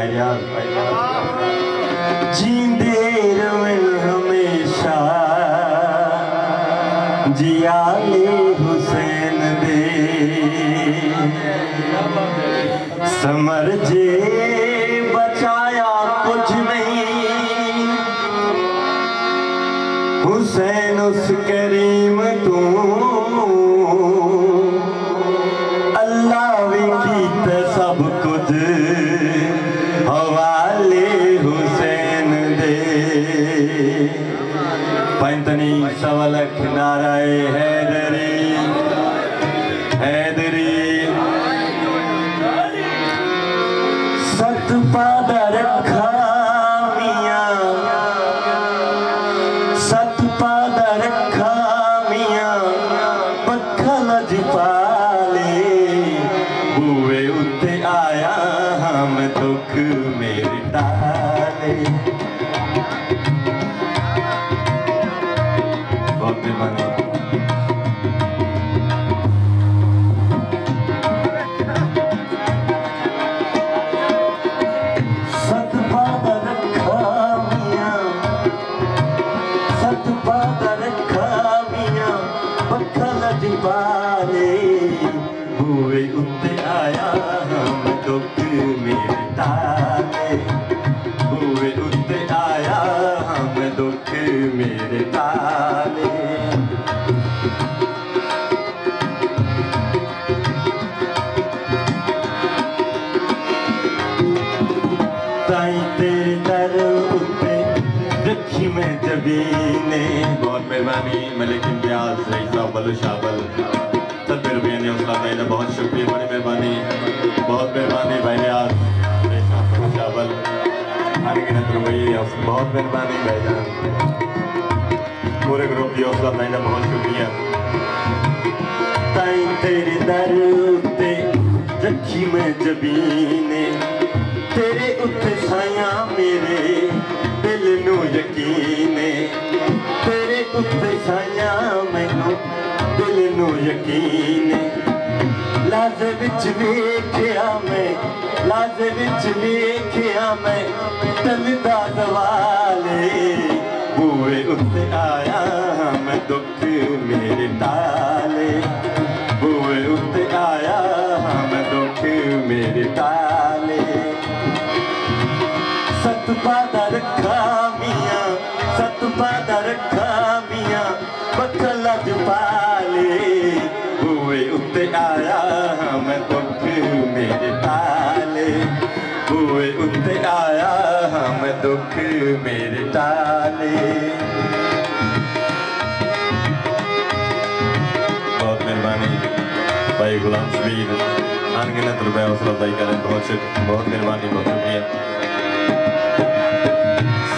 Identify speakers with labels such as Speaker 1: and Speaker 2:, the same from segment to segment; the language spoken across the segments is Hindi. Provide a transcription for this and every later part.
Speaker 1: फैयाज जींदे हमेशा जियाले हुसैन दे समर जे बचाया कुछ नहीं हुसैन उस करीम तू अल्लाह सब कुछ। सवलख नाराय हैदरी हैदरी। सत पाद रखा मियाँ। सत पाद रखा मियाँ। पखल पाले बूए उत्ते आया, हम दुख मेरे टाले आया हम दुख मेरे ताले बूए उत्ते आया हम दुख ताले ताई तेरे दर उत्ते रखी मैं जबीने बहुत मेहरबानी, मलिक इम्तियाज़ साहब बलु शाबल। माशाल्लाह ताला बहुत शुक्रिया, बड़ी मेहरबानी, बहुत मेहरबानी भाई रियाज चावल खाने की नज़र भाई बहुत मेहरबानी भाई जान पूरे ग्रुप की हौसला ताला बहुत शुक्रिया। ताई तेरे दर उत्ते रखी मैं जबीने तेरे उत्ते साया मेरे दिल नो यकीने, तेरे उत्ते साया मैनू दिल नो यकीने। लाज बिच वेख्या में लाज विच वेख्या मैं टलदा दवाले बूए उत्ते आया मैं दुख मेरे ताले। बूए उत्ते आया मैं दुख मेरे ताले। सतपा दा रखा मियाँ सतपा दा रखा मियाँ, बखला जुपा उत्ते आया मैं दुख मेरे ताले। हुए उत्ते आया मैं दुख मेरे ताले। बहुत मेहरबानी। भाई गुलाम शबीर अनगिनत रुपए हौसला भाई करें। बहुत बहुत मेहरबानी, बहुत शुक्रिया।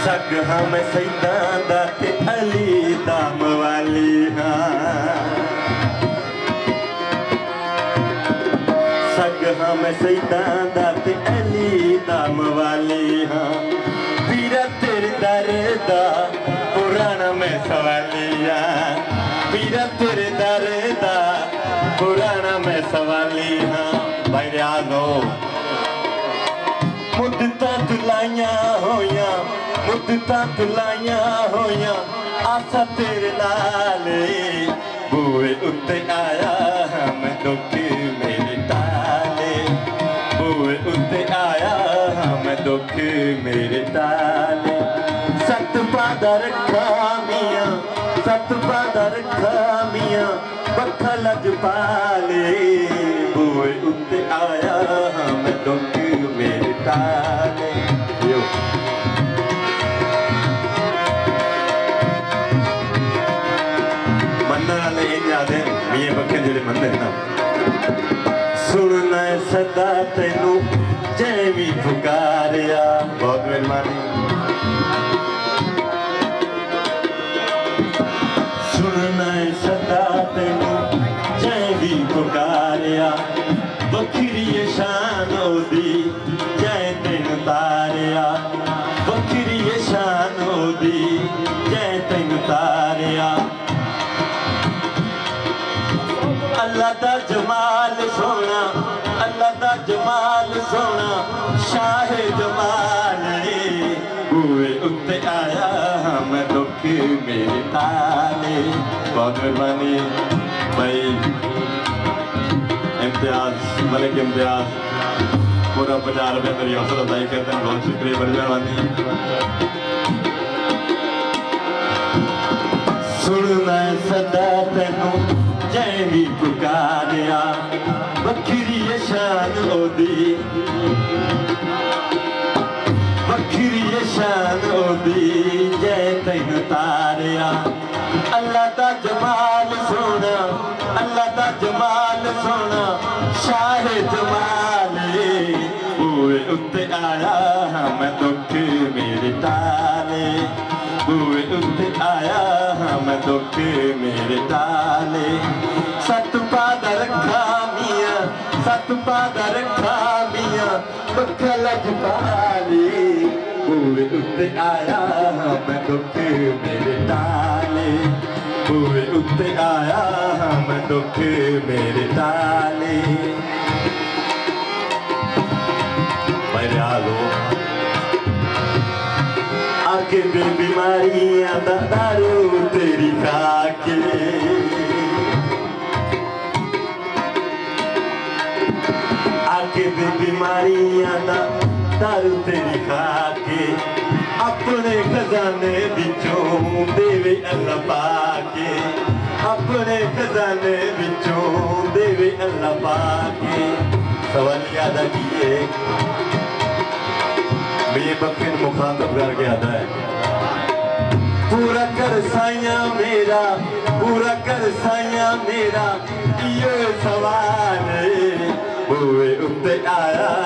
Speaker 1: सग हम सैदा दा ते अली दाम वाली हाँ। हम सैदा दत अली दम वाले हाँ। पीरा तेरे दरे दा पुराना मैं सवालिया। पीरा तेरे दरे दा पुराना मैं सवाली हाँ भाई यादो मुद्दता तुलाइया होया मुद्दता तुलाइया होया आशा तेरे लाले बूए उत्ते आया हाँ हम दुखी। दर खामिया सत दर खामिया बखलज पाले। बुए उत आया हम दुख मेरे ताले सुनना सदा तेनू जैवी पुकारिया बहुत मेहरबानी। अल्लाह दा जमाल सोना अल्लाह दा जमाल सोना शाह जमाल हुए उते आया हम दुख मेरे ताले। बागरबानी भाई इम्तियाज मलिक इम्तियाज। पूरा पंजाब में मेरी हौसला अफजाई करते हैं बहुत शुक्रिया बड़ी मेहरबानी। सुन मैं सदा तेनों भी पुकारिया। बखरी शान ओदी। बखरी शान ओदी। जय तेन तारिया। अल्लाह दा जमाल सोना अल्लाह दा जमाल सोना शाह जमाल। बूए उत्ते आया हाँ मैं दुख मेरे ताले बूए उत्ते आया हाँ मैं दुख मेरे ताले सत पाद रखा मियाँ सत पाद रखा मियाँ बखल पाले बूए उत्ते आया हाँ मैं दुख मेरे ताले बूए उत्ते आया हाँ मैं दुख मेरे ताले मेरे आलो आके दे दारू तेरी दारू तेरी खजाने अल्लाह पाके अपने खजाने देवे अल्लाह पाके सवाल याद आ किए मेरे बकरे मुखातब करके आता है साया मेरा पूरा कर साया मेरा ये सवाल बुए उत्ते आया।